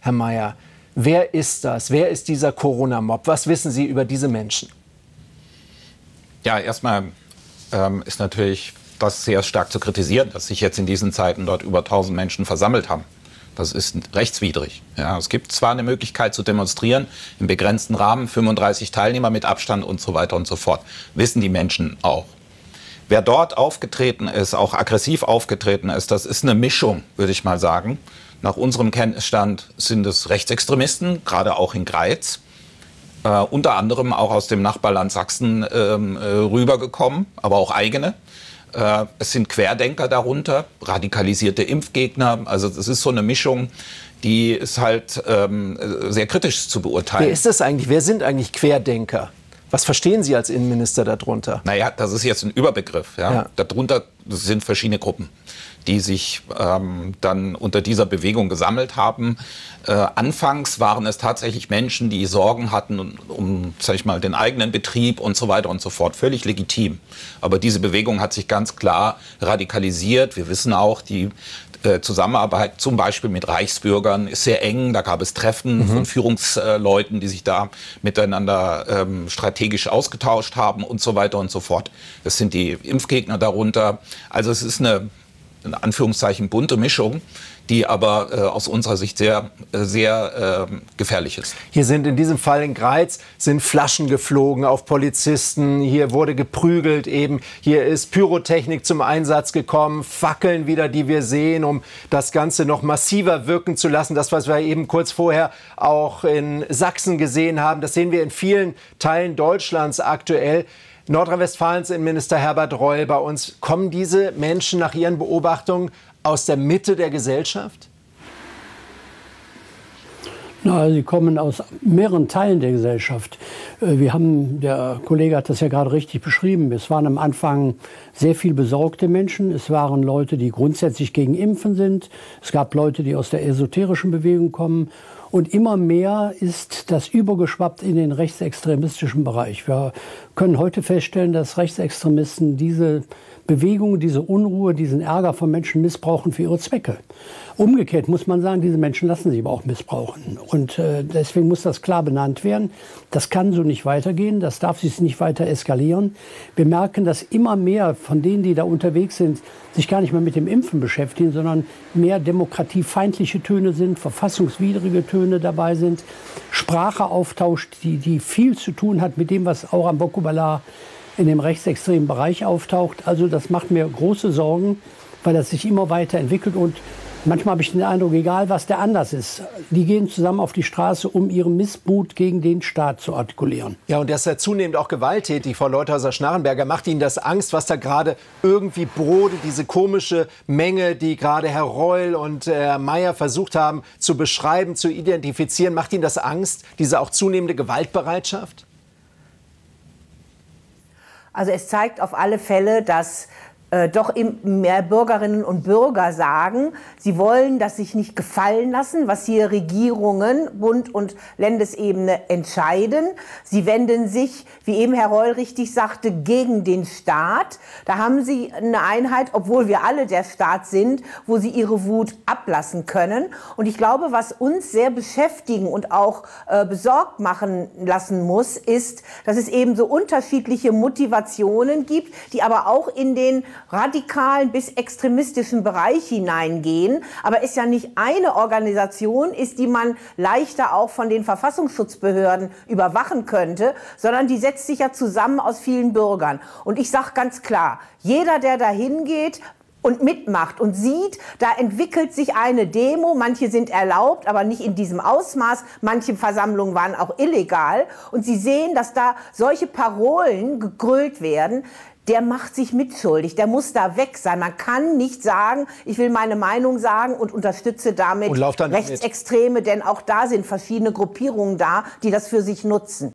Herr Mayer, wer ist das? Wer ist dieser Corona-Mob? Was wissen Sie über diese Menschen? Ja, erstmal ähm, ist natürlich das sehr stark zu kritisieren, dass sich jetzt in diesen Zeiten dort über 1000 Menschen versammelt haben. Das ist rechtswidrig. Ja, es gibt zwar eine Möglichkeit zu demonstrieren, im begrenzten Rahmen, 35 Teilnehmer mit Abstand und so weiter und so fort. Wissen die Menschen auch. Wer dort aufgetreten ist, auch aggressiv aufgetreten ist, das ist eine Mischung, würde ich mal sagen. Nach unserem Kenntnisstand sind es Rechtsextremisten, gerade auch in Greiz. Äh, unter anderem auch aus dem Nachbarland Sachsen ähm, äh, rübergekommen, aber auch eigene. Äh, es sind Querdenker darunter, radikalisierte Impfgegner. Also es ist so eine Mischung, die ist halt ähm, sehr kritisch zu beurteilen. Wer ist das eigentlich? Wer sind eigentlich Querdenker? Was verstehen Sie als Innenminister darunter? Naja, das ist jetzt ein Überbegriff. Ja? ja. Darunter sind verschiedene Gruppen die sich ähm, dann unter dieser Bewegung gesammelt haben. Äh, anfangs waren es tatsächlich Menschen, die Sorgen hatten um, sag ich mal, den eigenen Betrieb und so weiter und so fort. Völlig legitim. Aber diese Bewegung hat sich ganz klar radikalisiert. Wir wissen auch, die äh, Zusammenarbeit zum Beispiel mit Reichsbürgern ist sehr eng. Da gab es Treffen mhm. von Führungsleuten, die sich da miteinander ähm, strategisch ausgetauscht haben und so weiter und so fort. Es sind die Impfgegner darunter. Also es ist eine in Anführungszeichen bunte Mischung, die aber äh, aus unserer Sicht sehr, äh, sehr äh, gefährlich ist. Hier sind in diesem Fall in Greiz sind Flaschen geflogen auf Polizisten. Hier wurde geprügelt eben. Hier ist Pyrotechnik zum Einsatz gekommen. Fackeln wieder, die wir sehen, um das Ganze noch massiver wirken zu lassen. Das, was wir eben kurz vorher auch in Sachsen gesehen haben, das sehen wir in vielen Teilen Deutschlands aktuell. Nordrhein-Westfalens Innenminister Herbert Reul bei uns. Kommen diese Menschen nach Ihren Beobachtungen aus der Mitte der Gesellschaft? Na, sie kommen aus mehreren Teilen der Gesellschaft. Äh, wir haben, der Kollege hat das ja gerade richtig beschrieben, es waren am Anfang sehr viel besorgte Menschen. Es waren Leute, die grundsätzlich gegen Impfen sind. Es gab Leute, die aus der esoterischen Bewegung kommen. Und immer mehr ist das übergeschwappt in den rechtsextremistischen Bereich. Wir können heute feststellen, dass Rechtsextremisten diese Bewegung, diese Unruhe, diesen Ärger von Menschen missbrauchen für ihre Zwecke. Umgekehrt muss man sagen, diese Menschen lassen sich aber auch missbrauchen. Und äh, deswegen muss das klar benannt werden. Das kann so nicht weitergehen, das darf sich nicht weiter eskalieren. Wir merken, dass immer mehr von denen, die da unterwegs sind, sich gar nicht mehr mit dem Impfen beschäftigen, sondern mehr demokratiefeindliche Töne sind, verfassungswidrige Töne dabei sind, Sprache austauscht, die, die viel zu tun hat mit dem, was Auram Bokubala in dem rechtsextremen Bereich auftaucht. Also das macht mir große Sorgen, weil das sich immer weiter entwickelt und manchmal habe ich den Eindruck, egal was der anders ist, die gehen zusammen auf die Straße, um ihren Missmut gegen den Staat zu artikulieren. Ja, und der ist ja zunehmend auch gewalttätig. Frau Leuthauser-Schnarrenberger, macht Ihnen das Angst, was da gerade irgendwie brodelt, diese komische Menge, die gerade Herr Reul und Herr Mayer versucht haben zu beschreiben, zu identifizieren? Macht Ihnen das Angst, diese auch zunehmende Gewaltbereitschaft? Also es zeigt auf alle Fälle, dass äh, doch mehr Bürgerinnen und Bürger sagen, sie wollen das sich nicht gefallen lassen, was hier Regierungen, Bund und Landesebene entscheiden. Sie wenden sich, wie eben Herr Reul richtig sagte, gegen den Staat. Da haben sie eine Einheit, obwohl wir alle der Staat sind, wo sie ihre Wut ablassen können. Und ich glaube, was uns sehr beschäftigen und auch äh, besorgt machen lassen muss, ist, dass es eben so unterschiedliche Motivationen gibt, die aber auch in den radikalen bis extremistischen Bereich hineingehen, aber es ja nicht eine Organisation ist, die man leichter auch von den Verfassungsschutzbehörden überwachen könnte, sondern die setzt sich ja zusammen aus vielen Bürgern. Und ich sage ganz klar, jeder, der da hingeht, und mitmacht und sieht, da entwickelt sich eine Demo. Manche sind erlaubt, aber nicht in diesem Ausmaß. Manche Versammlungen waren auch illegal. Und Sie sehen, dass da solche Parolen gegrölt werden der macht sich mitschuldig, der muss da weg sein. Man kann nicht sagen, ich will meine Meinung sagen und unterstütze damit und Rechtsextreme, mit. denn auch da sind verschiedene Gruppierungen da, die das für sich nutzen.